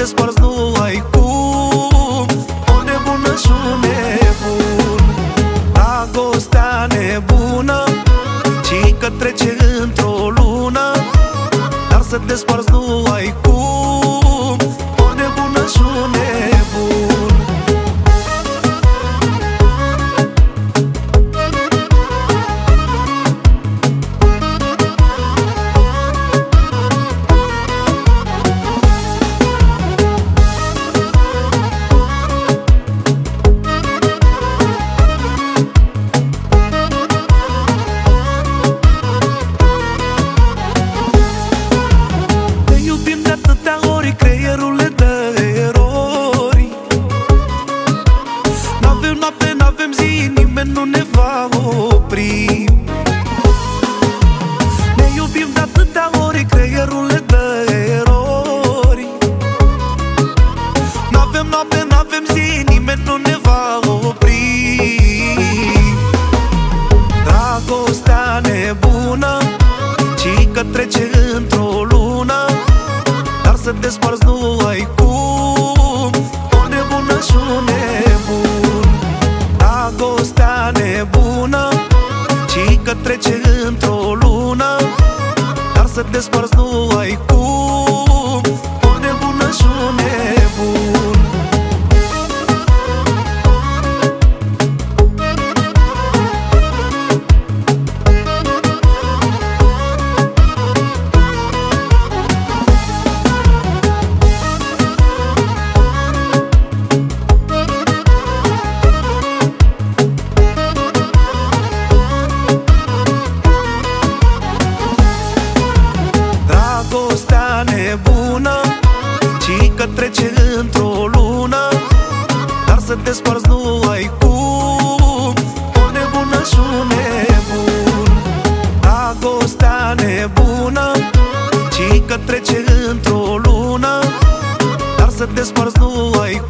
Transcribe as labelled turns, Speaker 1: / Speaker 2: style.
Speaker 1: te sparți nu ai cum. O nebună și un nebun Dragostea nebună Ci că trece într-o lună. Dar să te sparți nu ai cum nu ne va opri. Ne iubim de atâtea ori, creierul le dă erori. N-avem noapte, n-avem zi, nimeni nu ne va opri. Dragostea nebună Ci că trece într-o lună Dar să te sparți nu ai cum trece într-o lună Dar să te sparți nu ai cum trece într-o lună Dar să te sparți nu ai cum. O nebună și un nebun Dragostea nebună Ci că trece într-o lună Dar să te sparți nu ai cum